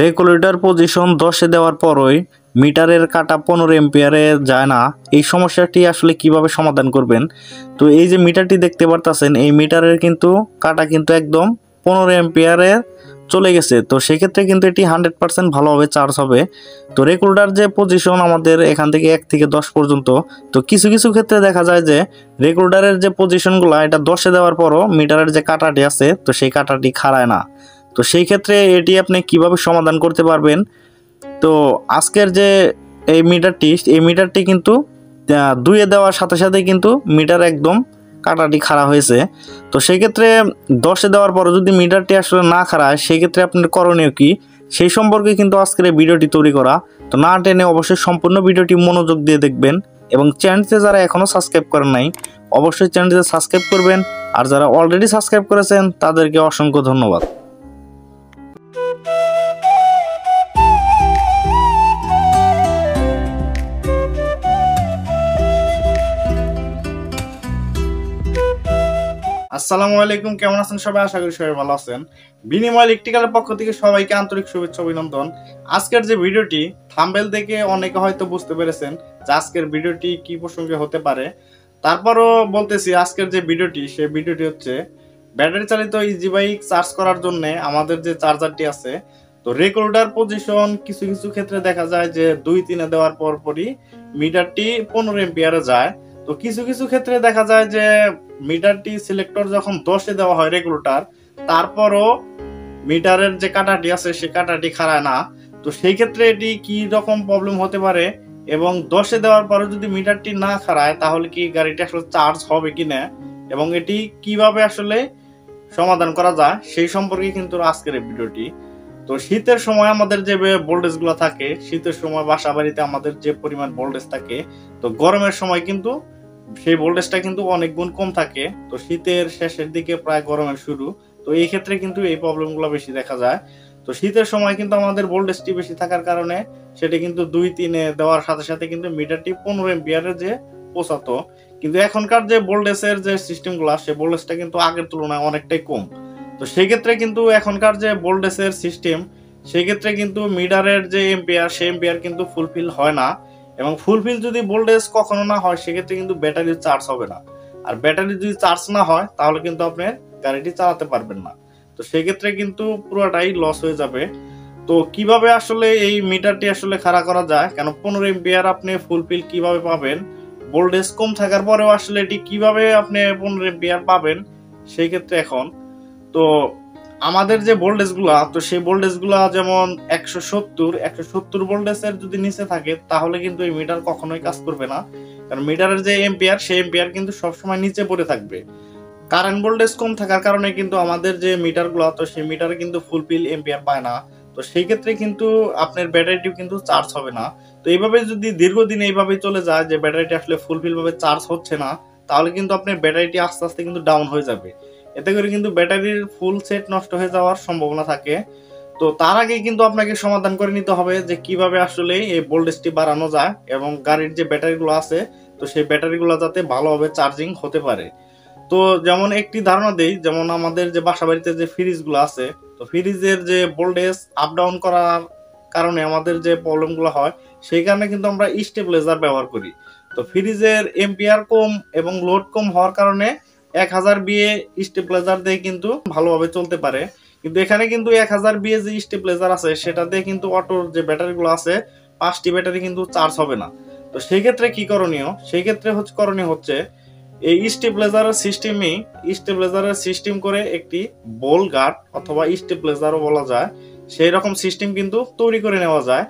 Regulator position দশে দেওয়ার পরই মিটারের কাটা পনেরো এম্পিয়ারে যায় না। এই সমস্যাটি আসলে কীভাবে সমাধান করবেন? তো এই যে মিটারটি দেখতে পারতাছেন, এই মিটারের কিন্তু কাটা কিন্তু একদম পনেরো এম্পিয়ারে চলে গেছে। তো সেক্ষেত্রে কিন্তু এটি হান্ড্রেড পার্সেন্ট ভালোভাবে চার্জ হবে। তো রেগুলেটর যে পজিশন আমাদের এখান থেকে এক থেকে দশ পর্যন্ত, তো কিছু কিছু ক্ষেত্রে দেখা যায় যে রেগুলেটরের যে পজিশনগুলো, এটা দশে দেওয়ার পরও মিটারের যে কাটাটি আছে, তো সেই কাটাটি খাড়ায় না। তো সেই ক্ষেত্রে এটি আপনি কীভাবে সমাধান করতে পারবেন? তো আজকের যে এই মিটারটি এই মিটারটি কিন্তু দুইয়ে দেওয়ার সাথে সাথে কিন্তু মিটার একদম কাটাটি খাড়া হয়েছে। তো সেই ক্ষেত্রে দশে দেওয়ার পরে যদি মিটারটি আসলে না খাড়ায়, সেই ক্ষেত্রে আপনার করণীয় কি? সেই সম্পর্কে কিন্তু আজকের এই ভিডিওটি তৈরি করা। তো না টেনে অবশ্যই সম্পূর্ণ ভিডিওটি মনোযোগ দিয়ে দেখবেন এবং চ্যানেলটিতে যারা এখনও সাবস্ক্রাইব করেন নাই, অবশ্যই চ্যানেলটিতে সাবস্ক্রাইব করবেন। আর যারা অলরেডি সাবস্ক্রাইব করেছেন, তাদেরকে অসংখ্য ধন্যবাদ। আসসালামু আলাইকুম, কেমন আছেন সবাই? আশা করি সবাই ভালো আছেন। বিনিময় ইলেকট্রিক্যালের পক্ষ থেকে সবাইকে আন্তরিক শুভেচ্ছা অভিনন্দন। আজকের যে ভিডিওটি থাম্বেল দেখে অনেকে হয়তো বুঝতে পেরেছেন যে আজকের ভিডিওটি কি প্রসঙ্গে হতে পারে। তারপরও বলতেছি, আজকের যে ভিডিওটি, সেই ভিডিওটি হচ্ছে ব্যাটারি চালিত ইজি বাইক চার্জ করার জন্য আমাদের যে চার্জারটি আছে, তো রেকর্ডার পজিশন কিছু কিছু ক্ষেত্রে দেখা যায় যে দুই তিনে দেওয়ার পর পরই মিটারটি পনেরো এম্পিয়ারে যায়। তো কিছু কিছু ক্ষেত্রে দেখা যায় যে মিটারটি সিলেক্টর যখন দশে দেওয়া হয় রেগুলেটার তারপরও মিটারের যে কাটাটি আছে সে কাটাটি খাড়ায় না। তো সেই ক্ষেত্রে এটি কি রকম প্রবলেম হতে পারে? এবং দশে দেওয়ার পরে যদি মিটারটি না খাড়ায়, তাহলে কি গাড়িটি আসলে চার্জ হবে কি না? এবং এটি কীভাবে আসলে সমাধান করা যায়, সেই সম্পর্কে কিন্তু আজকের এই ভিডিওটি। তো শীতের সময় আমাদের যে ভোল্টেজগুলো থাকে, শীতের সময় বাসা বাড়িতে আমাদের যে পরিমাণ ভোল্টেজ থাকে, তো গরমের সময় কিন্তু সেই ভোল্টেজটা কিন্তু অনেক গুণ কম থাকে। তো শীতের শেষের দিকে প্রায় গরমের শুরু। তো এই ক্ষেত্রে কিন্তু এই প্রবলেমগুলো বেশি দেখা যায়। তো শীতের সময় কিন্তু আমাদের ভোল্টেজটি বেশি থাকার কারণে সেটা কিন্তু দুই তিনে দেওয়ার সাথে সাথে কিন্তু মিটারটি পনেরো এম্পিয়ারের যে পৌঁছাতো। কিন্তু এখনকার যে ভোল্টেজের যে সিস্টেমগুলো সে ভোল্টেজটা কিন্তু আগের তুলনায় অনেকটাই কম। তো সেক্ষেত্রে কিন্তু এখনকার যে ভোল্টেজের সিস্টেম সেক্ষেত্রে কিন্তু মিটারের যে এম্পিয়ার সেই এম্পিয়ার কিন্তু ফুলফিল হয় না। এবং ফুলফিল যদি ভোল্টেজ কখনো না হয়, সেক্ষেত্রে কিন্তু ব্যাটারি চার্জ হবে না। আর ব্যাটারি যদি চার্জ না হয়, তাহলে কিন্তু আপনি গাড়িটি চালাতে পারবেন না। তো সেক্ষেত্রে কিন্তু পুরোটাই লস হয়ে যাবে। তো কীভাবে আসলে এই মিটারটি আসলে খাড়া করা যায়? কেন পনেরো এম্পিয়ার আপনি ফুলফিল কীভাবে পাবেন? ভোল্টেজ কম থাকার পরেও আসলে এটি কীভাবে আপনি পনেরো এম্পিয়ার পাবেন? সেই ক্ষেত্রে এখন। তো আমাদের যে ভোল্টেজগুলা, তো সেই ভোল্টেজগুলা যেমন একশো সত্তর একশো সত্তর ভোল্টেজের যদি নিচে থাকে, তাহলে কিন্তু এই মিটার কখনোই কাজ করবে না। কারণ মিটারের যে এম্পিয়ার সেই এম্পিয়ার কিন্তু সবসময় নিচে পড়ে থাকবে। কারেন্ট ভোল্টেজ কম থাকার কারণে কিন্তু আমাদের যে মিটারগুলো, তো সেই মিটারে কিন্তু ফুলফিল এম্পিয়ার পায় না। তো সেই ক্ষেত্রে কিন্তু আপনার ব্যাটারিটিও কিন্তু চার্জ হবে না। তো এইভাবে যদি দীর্ঘদিন এইভাবে চলে যায়, যে ব্যাটারিটি আসলে ফুলফিল ভাবে চার্জ হচ্ছে না, তাহলে কিন্তু আপনার ব্যাটারিটি আস্তে আস্তে কিন্তু ডাউন হয়ে যাবে। এতে করে কিন্তু ব্যাটারির ফুল সেট নষ্ট হয়ে যাওয়ার সম্ভাবনা থাকে। তো তার আগে কিন্তু আপনাকে সমাধান করে নিতে হবে যে কীভাবে আসলে এই ভোল্টেজটি বাড়ানো যায় এবং গাড়ির যে ব্যাটারিগুলো আছে, তো সেই ব্যাটারিগুলো যাতে ভালোভাবে চার্জিং হতে পারে। তো যেমন একটি ধারণা দেই, যেমন আমাদের যে বাসা বাড়িতে যে ফ্রিজগুলো আছে, তো ফ্রিজের যে ভোল্টেজ আপ ডাউন করার কারণে আমাদের যে প্রবলেমগুলো হয়, সেই কারণে কিন্তু আমরা স্টেবিলাইজার ব্যবহার করি। তো ফ্রিজের এম্পিয়ার কম এবং লোড কম হওয়ার কারণে এক হাজার বিয়ে স্টেবিলাইজার দিয়ে কিন্তু ভালোভাবে চলতে পারে। কিন্তু এখানে কিন্তু এক হাজার বিয়ে যে স্টেবিলাইজার আছে, সেটা দিয়ে কিন্তু অটোর যে ব্যাটারিগুলো আছে, পাঁচটি ব্যাটারি কিন্তু চার্জ হবে না। তো সেই ক্ষেত্রে কি করণীয়? সেই ক্ষেত্রে হচ্ছে করণীয় হচ্ছে, এই স্টেবিলাইজারের সিস্টেমই স্টেবিলাইজারের সিস্টেম করে একটি বোল গার্ড অথবা স্টেবিলাইজারও বলা যায়, সেই রকম সিস্টেম কিন্তু তৈরি করে নেওয়া যায়।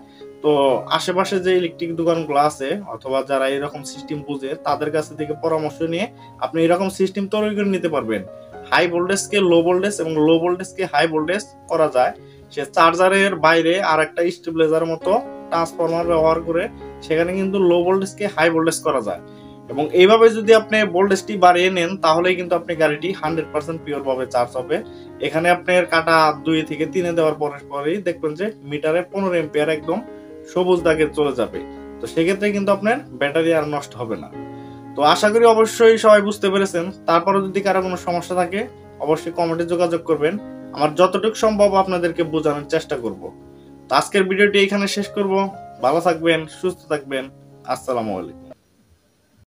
তো আশেপাশে যে ইলেকট্রিক দোকানগুলো আছে, অথবা যারা এরকম সিস্টেম বুঝে তাদের কাছে থেকে পরামর্শ নিয়ে আপনি এরকম সিস্টেম তৈরি করে নিতে পারবেন। হাই ভোল্টেজকে লো ভোল্টেজ এবং লো ভোল্টেজকে হাই ভোল্টেজ করা যায়। সে চার্জারের বাইরে আর একটা স্টেবিলাইজার মতো ট্রান্সফরমার ব্যবহার করে সেখানে কিন্তু লো ভোল্টেজকে হাই ভোল্টেজ করা যায়। এবং এইভাবে যদি আপনি ভোল্টেজটি বাড়িয়ে নেন, তাহলেই কিন্তু আপনি গাড়িটি হান্ড্রেড পার্সেন্ট পিওর ভাবে চার্জ হবে। এখানে আপনার কাটা দুই থেকে তিনে দেওয়ার পরে পরেই দেখবেন যে মিটারে পনেরো এম্পিয়ার একদম সবুজ দাগে চলে যাবে। তো সেক্ষেত্রে কিন্তু আপনার ব্যাটারি আর নষ্ট হবে না। তো আশা করি অবশ্যই সবাই বুঝতে পেরেছেন। তারপরে যদি কারও কোনো সমস্যা থাকে, অবশ্যই কমেন্টে যোগাযোগ করবেন। আমার যতটুকু সম্ভব আপনাদেরকে বোঝানোর চেষ্টা করব। তো আজকের ভিডিওটি এখানে শেষ করব। ভালো থাকবেন, সুস্থ থাকবেন। আসসালামু আলাইকুম।